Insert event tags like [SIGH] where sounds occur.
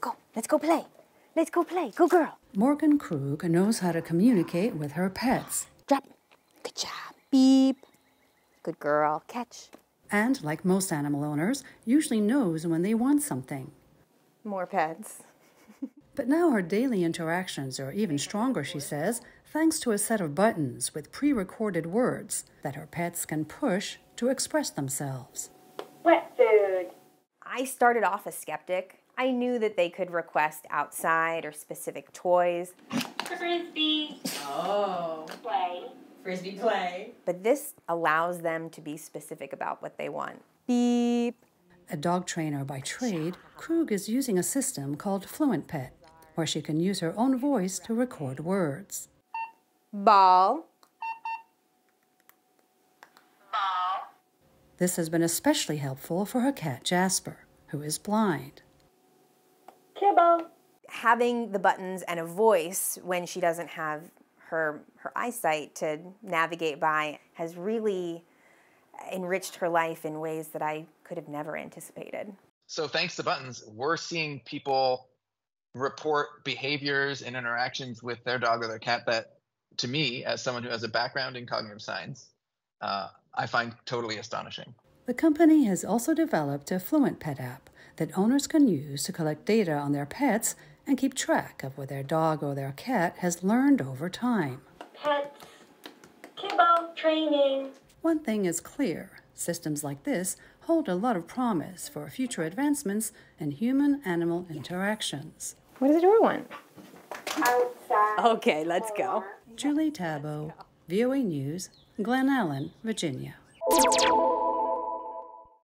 Go, let's go play. Let's go play. Go, girl. Morgan Krug knows how to communicate with her pets. Drop. Good job. Beep. Good girl. Catch. And, like most animal owners, usually knows when they want something. More pets. [LAUGHS] But now her daily interactions are even stronger, she says, thanks to a set of buttons with pre recorded words that her pets can push to express themselves. Wet food. I started off a skeptic. I knew that they could request outside or specific toys, Frisbee. Oh, Play. frisbee play. but this allows them to be specific about what they want. Beep. A dog trainer by trade, Krug is using a system called Fluent Pet, where she can use her own voice to record words. Ball. This has been especially helpful for her cat Jasper, who is blind. Kibble. Having the buttons and a voice when she doesn't have her her eyesight to navigate by has really enriched her life in ways that I could have never anticipated. So thanks to buttons, we're seeing people report behaviors and interactions with their dog or their cat that, to me, as someone who has a background in cognitive science, uh, I find totally astonishing. The company has also developed a Fluent Pet app that owners can use to collect data on their pets and keep track of what their dog or their cat has learned over time. Pets. Kibble. Training. One thing is clear systems like this hold a lot of promise for future advancements in human animal interactions. What does the door want? Outside. Okay, let's go. Julie Taboh, VOA News, Glen Allen, Virginia.